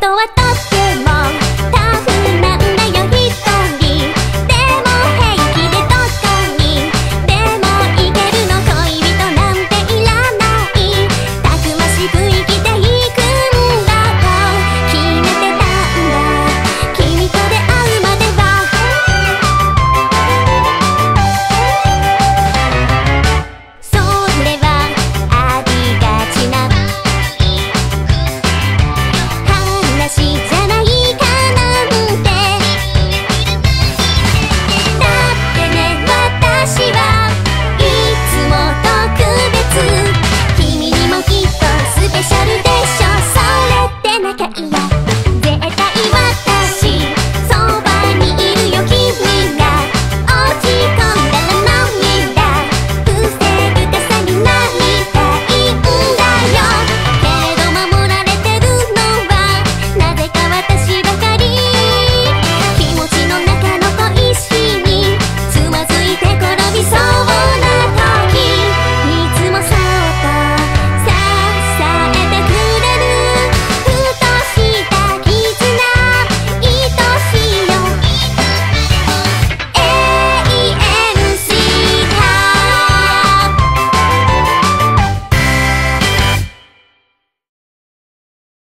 当は